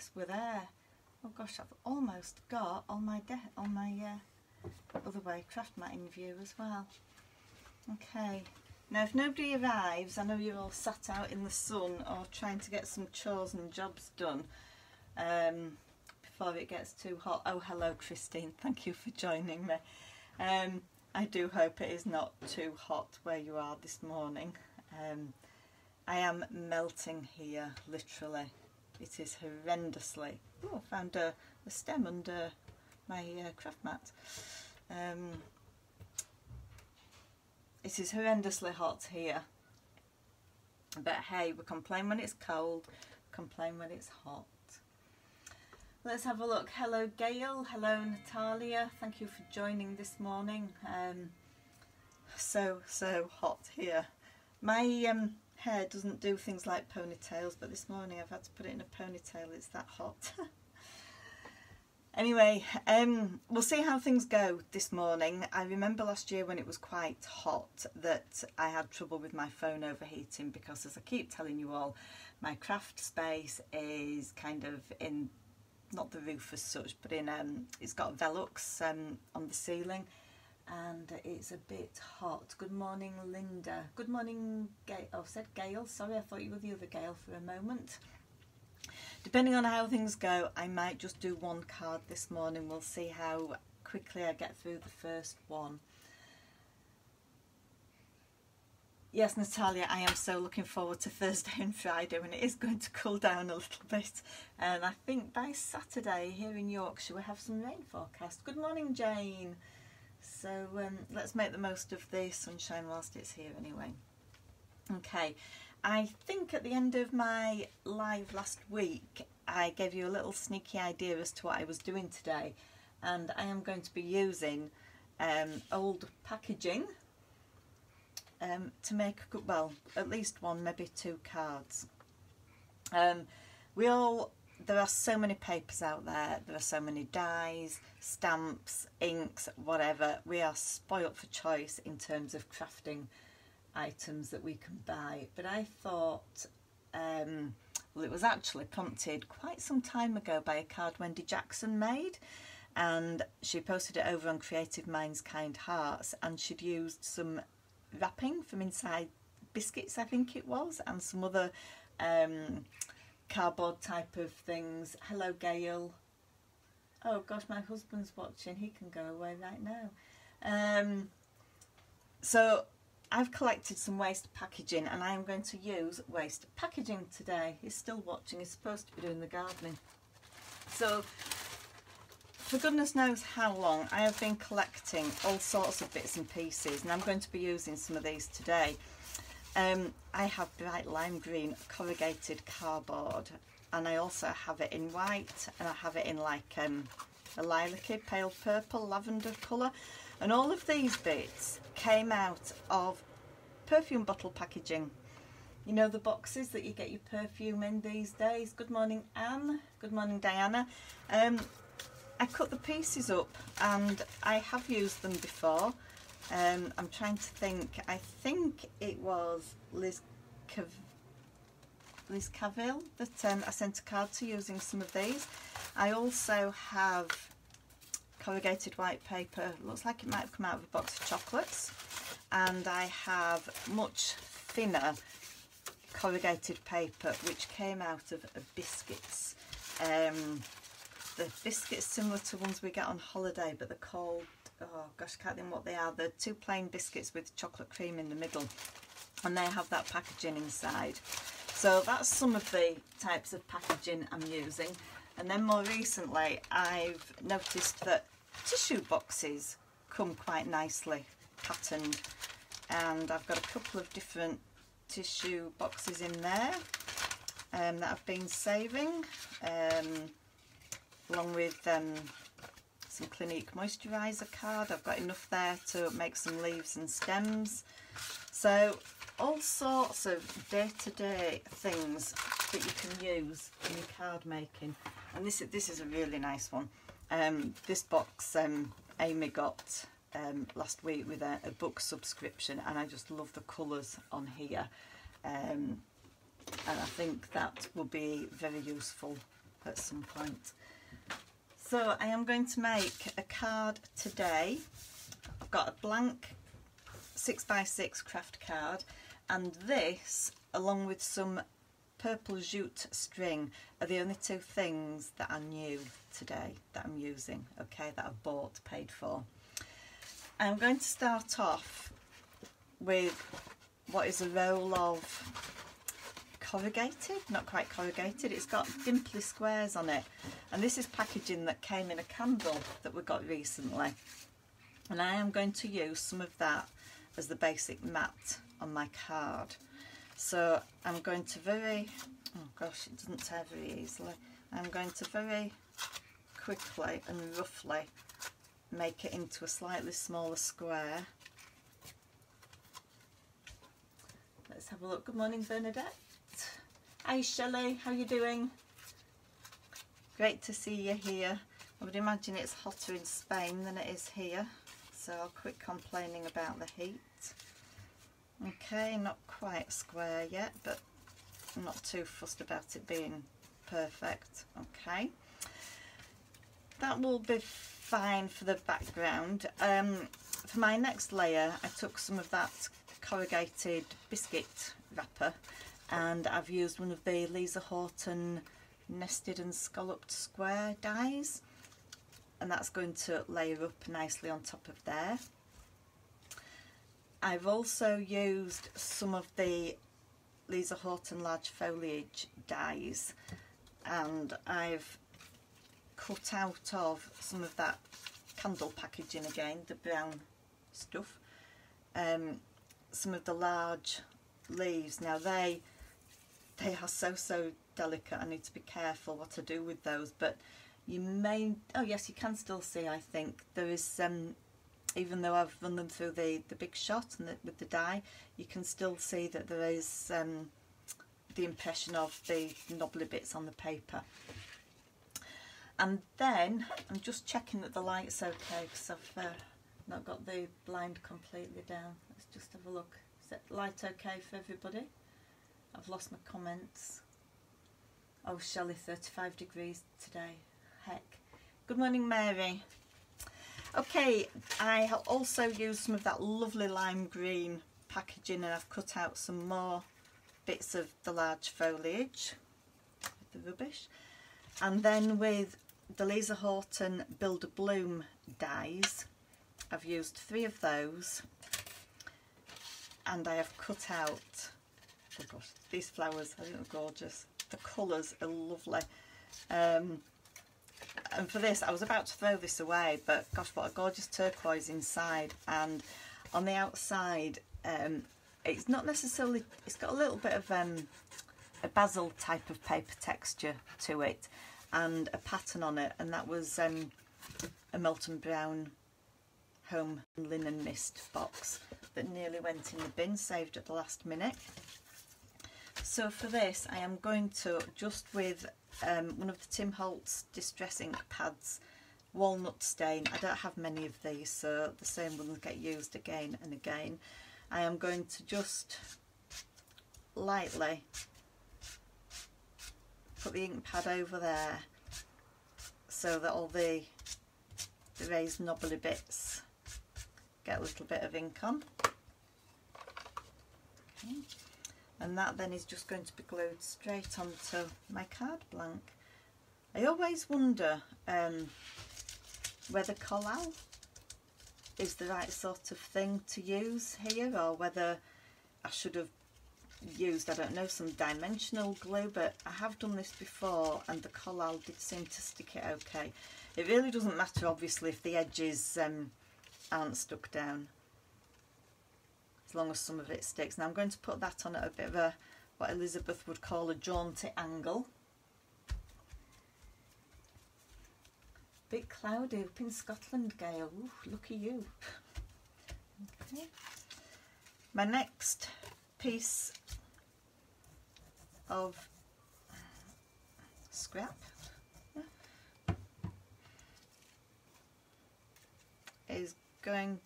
yes, we're there. Oh gosh, I've almost got on my on my uh, other way craft mat in view as well. Okay. Now, if nobody arrives, I know you're all sat out in the sun or trying to get some chores and jobs done um, before it gets too hot. Oh, hello, Christine. Thank you for joining me. Um, I do hope it is not too hot where you are this morning. Um, I am melting here, literally. It is horrendously. Oh, I found a, a stem under my uh, craft mat. Um, it is horrendously hot here. But hey, we complain when it's cold, complain when it's hot. Let's have a look. Hello Gail, hello Natalia, thank you for joining this morning. Um, so, so hot here. My um, hair doesn't do things like ponytails, but this morning I've had to put it in a ponytail, it's that hot. Anyway, um, we'll see how things go this morning. I remember last year when it was quite hot that I had trouble with my phone overheating because as I keep telling you all, my craft space is kind of in, not the roof as such, but in, um, it's got Velux um, on the ceiling and it's a bit hot. Good morning, Linda. Good morning, Gail. Oh, said Gail. Sorry, I thought you were the other Gail for a moment. Depending on how things go, I might just do one card this morning. We'll see how quickly I get through the first one. Yes, Natalia, I am so looking forward to Thursday and Friday when it is going to cool down a little bit. And I think by Saturday here in Yorkshire we have some rain forecast. Good morning, Jane. So um, let's make the most of the sunshine whilst it's here anyway. Okay, I think at the end of my live last week I gave you a little sneaky idea as to what I was doing today and I am going to be using um, old packaging um, to make, well, at least one, maybe two cards. Um, we all, there are so many papers out there, there are so many dies, stamps, inks, whatever. We are spoilt for choice in terms of crafting items that we can buy. But I thought, um, well, it was actually prompted quite some time ago by a card Wendy Jackson made. And she posted it over on Creative Minds Kind Hearts, and she'd used some wrapping from inside biscuits, I think it was, and some other um, cardboard type of things. Hello, Gail. Oh gosh, my husband's watching. He can go away right now. Um, so I've collected some waste packaging and I am going to use waste packaging today. He's still watching, he's supposed to be doing the gardening. So, for goodness knows how long, I have been collecting all sorts of bits and pieces and I'm going to be using some of these today. Um, I have bright lime green corrugated cardboard and I also have it in white and I have it in like um, a lilac pale purple lavender colour and all of these bits came out of perfume bottle packaging. You know the boxes that you get your perfume in these days. Good morning Anne, good morning Diana. Um, I cut the pieces up and I have used them before. Um, I'm trying to think, I think it was Liz, Cav Liz Cavill that um, I sent a card to using some of these. I also have corrugated white paper. Looks like it might have come out of a box of chocolates. And I have much thinner corrugated paper which came out of, biscuits. Um, the biscuits similar to ones we get on holiday but they're called, oh gosh can't think what they are. They're two plain biscuits with chocolate cream in the middle and they have that packaging inside. So that's some of the types of packaging I'm using. And then more recently, I've noticed that tissue boxes come quite nicely patterned. And I've got a couple of different tissue boxes in there um, that I've been saving, um, along with um, some Clinique moisturiser card. I've got enough there to make some leaves and stems. So all sorts of day-to-day -day things that you can use in your card making. And this, this is a really nice one. Um, this box um, Amy got um, last week with a, a, book subscription and I just love the colours on here. Um, and I think that will be very useful at some point. So I am going to make a card today. I've got a blank 6x6 craft card and this along with some purple jute string are the only two things that are new today that I'm using, okay, that I've bought, paid for. I'm going to start off with what is a roll of corrugated, not quite corrugated, it's got dimply squares on it. And this is packaging that came in a candle that we got recently. And I am going to use some of that as the basic mat on my card. So I'm going to very, oh gosh, it doesn't tear very easily. I'm going to very quickly and roughly make it into a slightly smaller square. Let's have a look. Good morning, Bernadette. Hi, Shelley. How you doing? Great to see you here. I would imagine it's hotter in Spain than it is here, so I'll quit complaining about the heat. Okay, not quite square yet, but I'm not too fussed about it being perfect. Okay, that will be fine for the background. Um, for my next layer, I took some of that corrugated biscuit wrapper and I've used one of the Lisa Horton nested and scalloped square dies and that's going to layer up nicely on top of there. I've also used some of the Lisa Horton large foliage dies and I've cut out of some of that candle packaging again, the brown stuff, um, some of the large leaves. Now they they are so so delicate I need to be careful what I do with those but you may oh yes you can still see I think there is um even though I've run them through the, the big shot and the, with the die, you can still see that there is um, the impression of the knobbly bits on the paper. And then I'm just checking that the light's okay because I've uh, not got the blind completely down. Let's just have a look. Is that light okay for everybody? I've lost my comments. Oh, Shelley, 35 degrees today. Heck. Good morning, Mary. Okay, I also used some of that lovely lime green packaging and I've cut out some more bits of the large foliage with the rubbish. And then with the Lisa Horton Build a Bloom dies, I've used three of those and I have cut out, oh gosh, these flowers, I think they're gorgeous. The colours are lovely. Um, and for this I was about to throw this away but gosh what a gorgeous turquoise inside and on the outside um, it's not necessarily it's got a little bit of um, a basil type of paper texture to it and a pattern on it and that was um, a Molton Brown home linen mist box that nearly went in the bin saved at the last minute so for this I am going to just with um, one of the Tim Holtz Distress Ink pads, walnut stain. I don't have many of these, so the same ones get used again and again. I am going to just lightly put the ink pad over there so that all the, the raised knobbly bits get a little bit of ink on. Okay and that then is just going to be glued straight onto my card blank. I always wonder um, whether Collall is the right sort of thing to use here or whether I should have used, I don't know, some dimensional glue but I have done this before and the Collall did seem to stick it okay. It really doesn't matter obviously if the edges um, aren't stuck down as long as some of it sticks. Now I'm going to put that on at a bit of a, what Elizabeth would call a jaunty angle. Bit cloudy up in Scotland, Gail. Ooh, look at you. okay. My next piece of scrap is going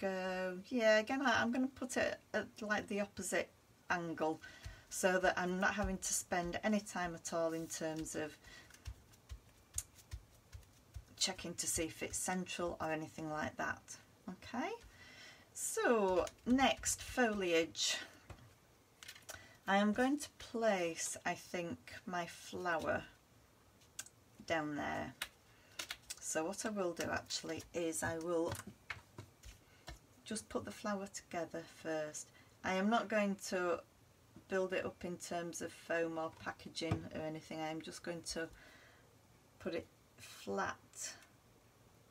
go, yeah, again, I, I'm going to put it at like the opposite angle so that I'm not having to spend any time at all in terms of checking to see if it's central or anything like that. Okay, so next foliage. I am going to place, I think, my flower down there. So what I will do actually is I will just put the flower together first. I am not going to build it up in terms of foam or packaging or anything. I'm just going to put it flat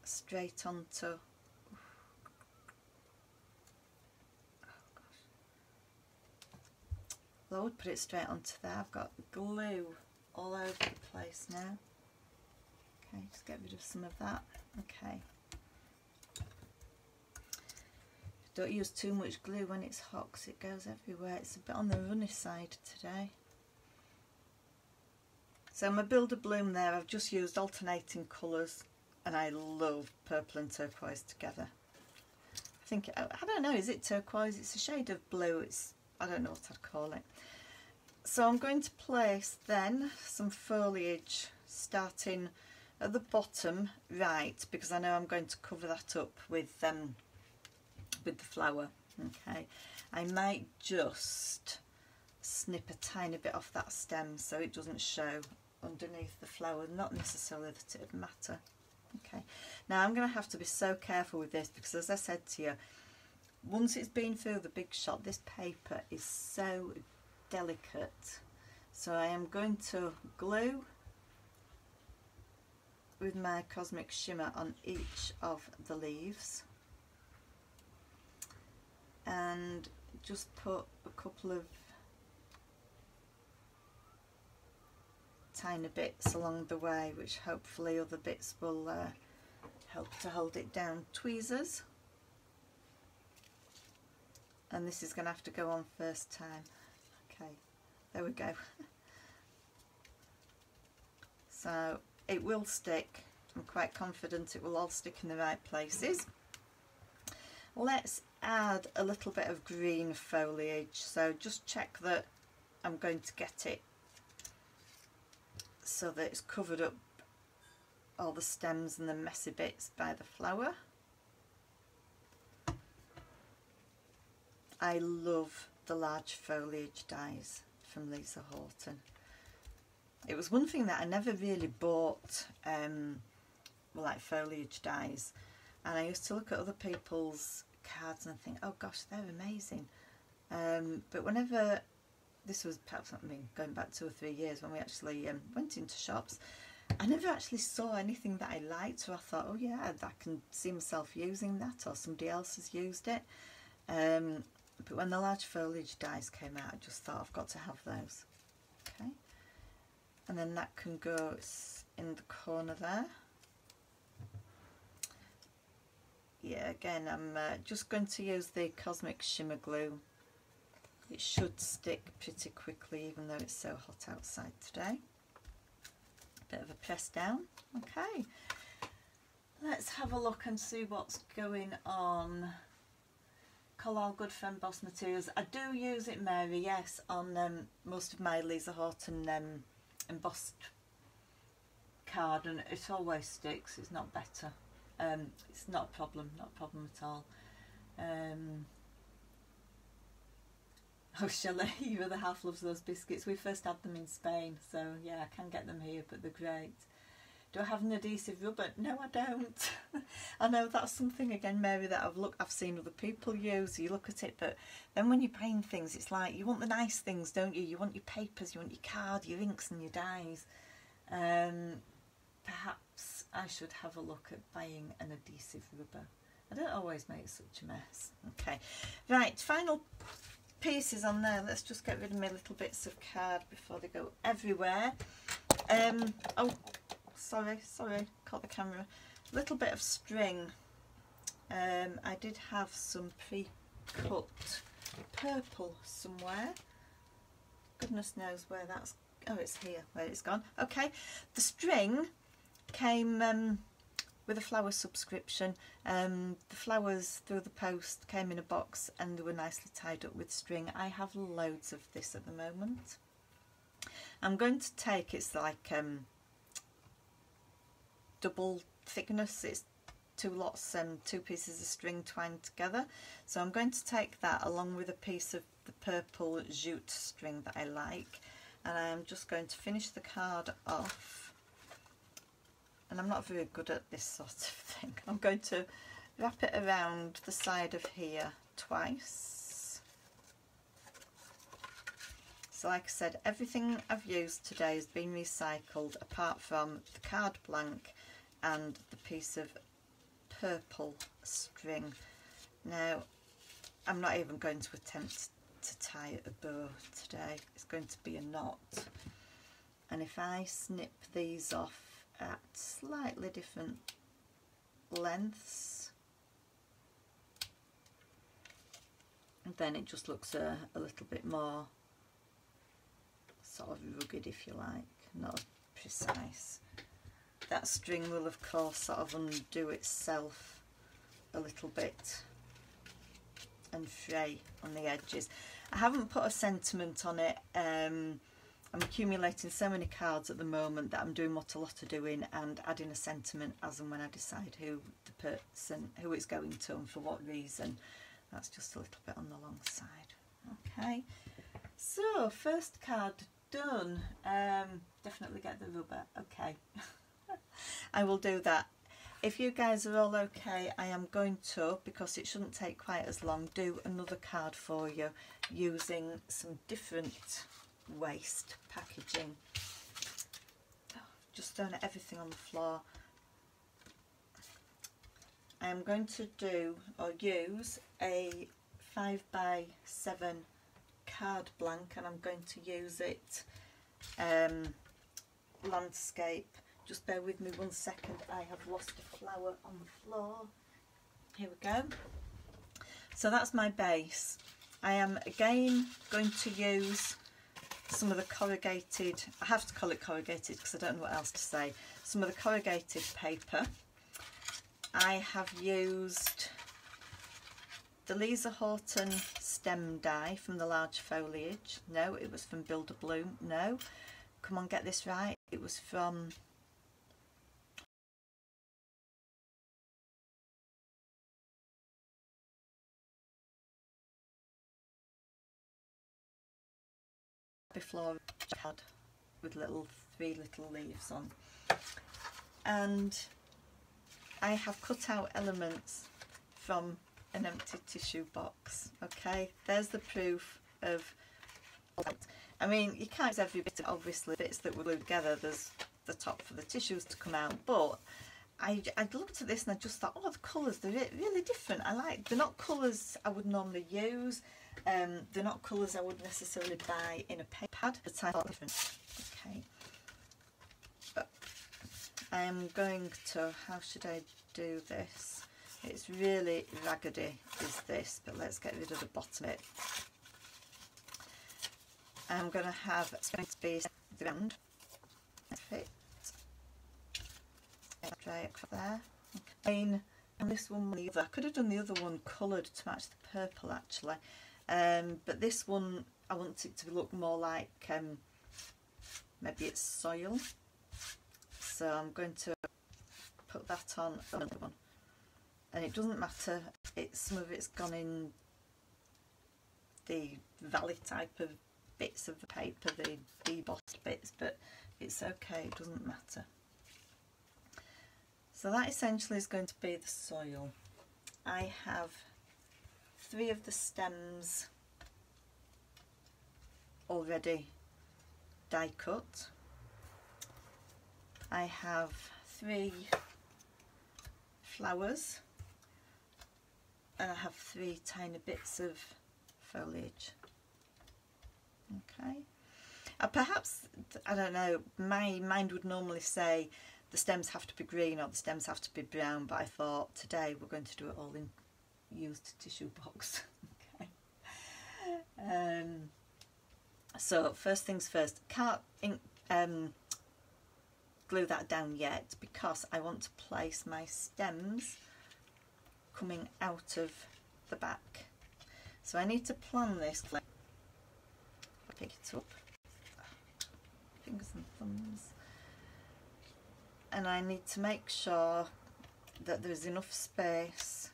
straight onto oh, well, I would put it straight onto there. I've got glue all over the place now. Okay, just get rid of some of that. Okay. Don't use too much glue when it's hot because it goes everywhere. It's a bit on the runny side today. So my Build a Bloom there, I've just used alternating colours and I love purple and turquoise together. I think, I don't know, is it turquoise? It's a shade of blue. It's I don't know what I'd call it. So I'm going to place then some foliage starting at the bottom right because I know I'm going to cover that up with um, with the flower okay? I might just snip a tiny bit off that stem so it doesn't show underneath the flower not necessarily that it would matter okay? Now I'm going to have to be so careful with this because as I said to you once it's been through the big shot this paper is so delicate. So I am going to glue with my Cosmic Shimmer on each of the leaves and just put a couple of tiny bits along the way which hopefully other bits will uh, help to hold it down. Tweezers and this is going to have to go on first time. Okay, there we go. so it will stick. I'm quite confident it will all stick in the right places. Let's add a little bit of green foliage. So just check that I'm going to get it so that it's covered up all the stems and the messy bits by the flower. I love the large foliage dies from Lisa Horton. It was one thing that I never really bought, um, like foliage dies. And I used to look at other people's cards and I think, oh gosh, they're amazing. Um, but whenever, this was perhaps, I mean, going back two or three years when we actually um, went into shops, I never actually saw anything that I liked. So I thought, oh yeah, I can see myself using that or somebody else has used it. Um, but when the large foliage dies came out, I just thought I've got to have those. Okay, and then that can go in the corner there. Yeah, again, I'm uh, just going to use the Cosmic Shimmer Glue. It should stick pretty quickly, even though it's so hot outside today. Bit of a press down. Okay, let's have a look and see what's going on Collall Good Friend Boss Materials. I do use it, Mary, yes, on um, most of my Lisa Horton um, embossed card and it always sticks, it's not better. Um, it's not a problem, not a problem at all. Um, oh Shelley, your other half loves those biscuits. We first had them in Spain, so yeah, I can get them here, but they're great. Do I have an adhesive rubber? No, I don't. I know that's something again, Mary, that I've looked, I've seen other people use. You look at it, but then when you're buying things, it's like you want the nice things, don't you? You want your papers, you want your card, your inks, and your dies. Um, perhaps I should have a look at buying an adhesive rubber. I don't always make such a mess. Okay, right. Final pieces on there. Let's just get rid of my little bits of card before they go everywhere. Um, oh, sorry, sorry, caught the camera. Little bit of string. Um, I did have some pre-cut purple somewhere. Goodness knows where that's, oh it's here, where it's gone. Okay, the string came um, with a flower subscription. Um, the flowers through the post came in a box and they were nicely tied up with string. I have loads of this at the moment. I'm going to take, it's like um, double thickness. It's two lots, um, two pieces of string twined together. So I'm going to take that along with a piece of the purple jute string that I like and I'm just going to finish the card off and I'm not very good at this sort of thing. I'm going to wrap it around the side of here twice. So like I said, everything I've used today has been recycled apart from the card blank and the piece of purple string. Now, I'm not even going to attempt to tie a bow today. It's going to be a knot. And if I snip these off at slightly different lengths, and then it just looks a, a little bit more sort of rugged if you like, not precise. That string will of course sort of undo itself a little bit and fray on the edges. I haven't put a sentiment on it. Um, I'm accumulating so many cards at the moment that I'm doing what a lot are doing and adding a sentiment as and when I decide who the person, who it's going to and for what reason. That's just a little bit on the long side. Okay, so first card done. Um, definitely get the rubber. Okay, I will do that if you guys are all okay, I am going to, because it shouldn't take quite as long, do another card for you using some different waste packaging. Just throwing everything on the floor. I am going to do or use a 5 by 7 card blank and I'm going to use it um, landscape just bear with me one second, I have lost a flower on the floor. Here we go. So that's my base. I am again going to use some of the corrugated, I have to call it corrugated because I don't know what else to say, some of the corrugated paper. I have used the Lisa Horton stem die from the large foliage. No, it was from Build a Bloom. No, come on, get this right. It was from before I had with little three little leaves on. And I have cut out elements from an empty tissue box okay? There's the proof of I mean you can't use every bit obviously bits that were glued together. There's the top for the tissues to come out but I, I looked at this and I just thought oh the colours they're really different I like they're not colours I would normally use um, they're not colours I would necessarily buy in a pad, but I thought different. Okay. But I am going to, how should I do this? It's really raggedy is this, but let's get rid of the bottom bit. I'm going to have going to be the there. Okay. And this one, I could have done the other one coloured to match the purple actually um, but this one I want it to look more like um, maybe it's soil so I'm going to put that on another one and it doesn't matter it's some of it's gone in the valley type of bits of the paper the debossed bits but it's okay it doesn't matter so that essentially is going to be the soil I have three of the stems already die cut. I have three flowers and I have three tiny bits of foliage. Okay. Uh, perhaps, I don't know, my mind would normally say the stems have to be green or the stems have to be brown, but I thought today we're going to do it all in used tissue box. okay. Um, so first things first, can't um, glue that down yet because I want to place my stems coming out of the back. So I need to plan this. Pick it up. Fingers and thumbs. And I need to make sure that there's enough space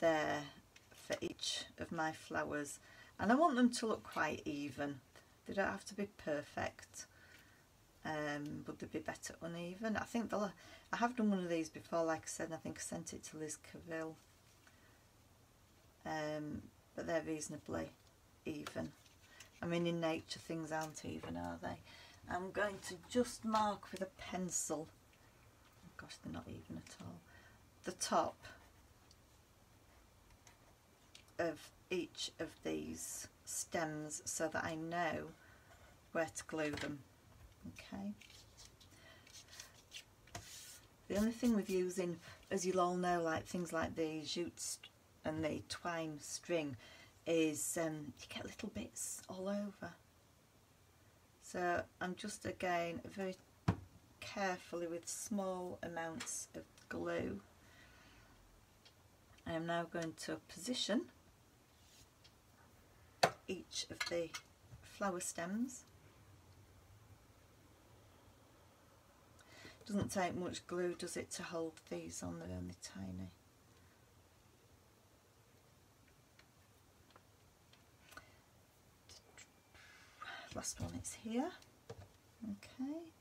there for each of my flowers. And I want them to look quite even. They don't have to be perfect um, would they be better uneven. I think they'll I have done one of these before like I said I think I sent it to Liz Cavill. Um, but they're reasonably even. I mean in nature things aren't even are they I'm going to just mark with a pencil. Oh gosh they're not even at all. The top of each of these stems so that I know where to glue them. Okay. The only thing with using as you'll all know like things like the jute and the twine string is um, you get little bits all over so I'm just again very carefully with small amounts of glue I am now going to position each of the flower stems. Doesn't take much glue does it to hold these on, they're only tiny. One is here. Okay.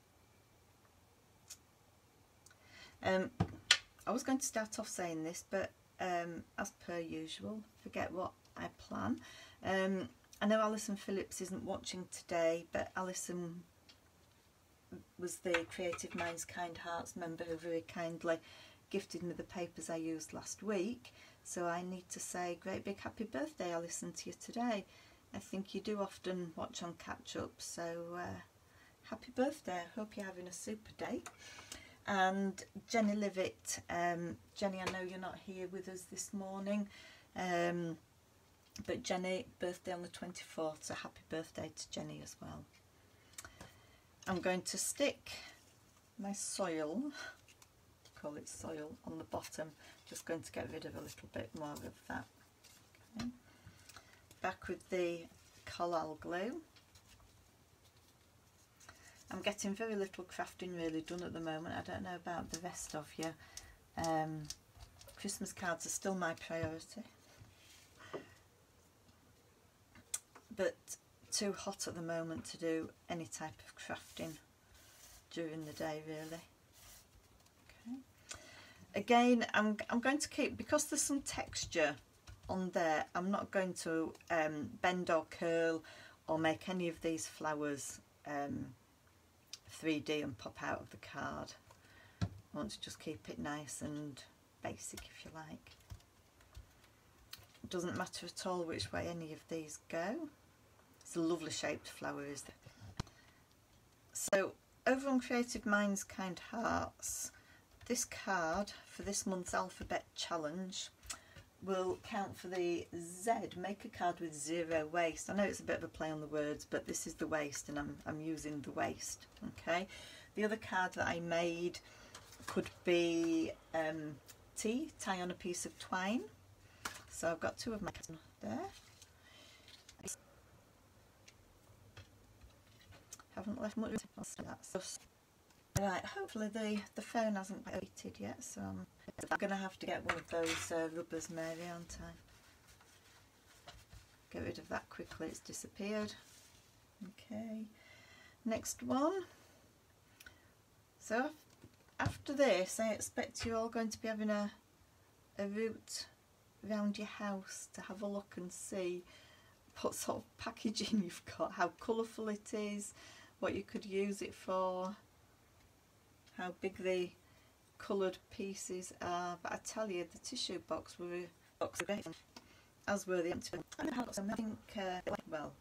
Um, I was going to start off saying this, but um, as per usual, forget what I plan. Um, I know Alison Phillips isn't watching today, but Alison was the Creative Minds Kind Hearts member who very kindly gifted me the papers I used last week. So I need to say great big happy birthday Alison to you today. I think you do often watch on catch up, so uh, happy birthday. I hope you're having a super day. And Jenny Livitt, um, Jenny, I know you're not here with us this morning. Um, but Jenny, birthday on the 24th, so happy birthday to Jenny as well. I'm going to stick my soil, call it soil, on the bottom. Just going to get rid of a little bit more of that. Okay. Back with the Collall glue. I'm getting very little crafting really done at the moment. I don't know about the rest of you. Um, Christmas cards are still my priority. but too hot at the moment to do any type of crafting during the day really. Okay. Again, I'm, I'm going to keep, because there's some texture on there, I'm not going to um, bend or curl or make any of these flowers um, 3D and pop out of the card. I want to just keep it nice and basic if you like. It doesn't matter at all which way any of these go. It's a lovely shaped flower, is it? So over on Creative Minds Kind Hearts, this card for this month's alphabet challenge will count for the Z. Make a card with zero waste. I know it's a bit of a play on the words, but this is the waste and I'm, I'm using the waste. Okay. The other card that I made could be um, T, tie on a piece of twine. So I've got two of my cards there. I haven't left much right hopefully the the phone hasn't waited yet so I'm, I'm gonna have to get one of those uh, rubbers Mary aren't I? Get rid of that quickly it's disappeared. Okay. Next one. So after this I expect you're all going to be having a a root around your house to have a look and see what sort of packaging you've got, how colourful it is, what you could use it for, how big the coloured pieces are. But I tell you, the tissue box were box as were the empty. I think, uh, well,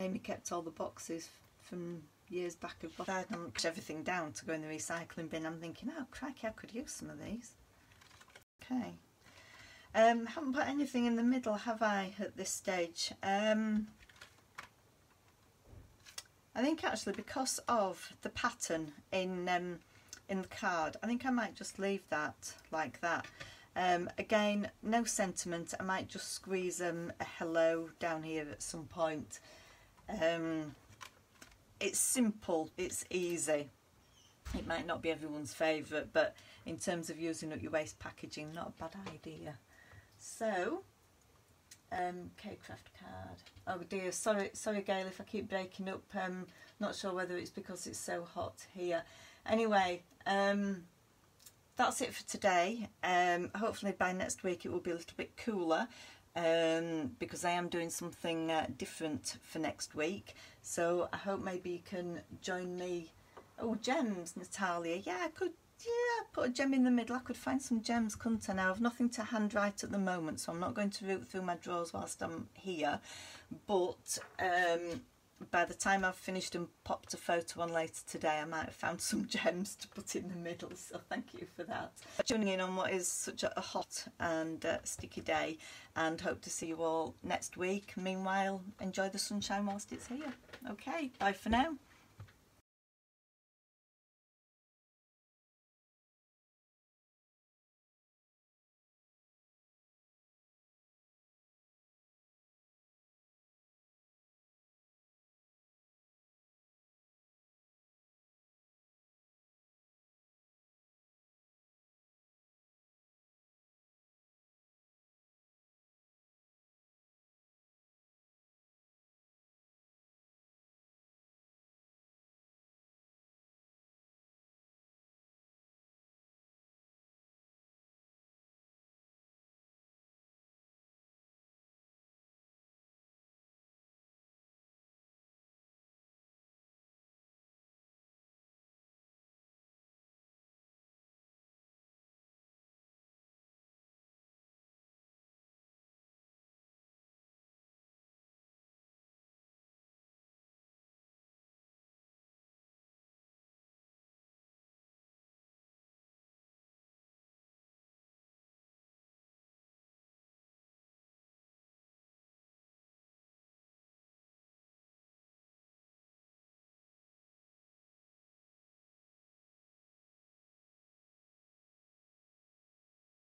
Amy kept all the boxes from years back of I hadn't everything down to go in the recycling bin. I'm thinking, oh crikey, I could use some of these. Okay. Um, haven't put anything in the middle, have I, at this stage? Um, I think actually because of the pattern in um, in the card, I think I might just leave that like that. Um, again, no sentiment. I might just squeeze um, a hello down here at some point. Um, it's simple. It's easy. it might not be everyone's favourite, but in terms of using up your waste packaging, not a bad idea. So, um, K-Craft card. Oh dear, sorry, sorry Gail if I keep breaking up. Um, not sure whether it's because it's so hot here. Anyway, um, that's it for today. Um, hopefully by next week it will be a little bit cooler um, because I am doing something uh, different for next week. So I hope maybe you can join me. Oh, gems, Natalia. Yeah, I could yeah, put a gem in the middle. I could find some gems, couldn't I? Now, I've nothing to handwrite at the moment, so I'm not going to root through my drawers whilst I'm here. But um, by the time I've finished and popped a photo on later today, I might have found some gems to put in the middle, so thank you for that. Tuning in on what is such a hot and uh, sticky day, and hope to see you all next week. Meanwhile, enjoy the sunshine whilst it's here. Okay, bye for now.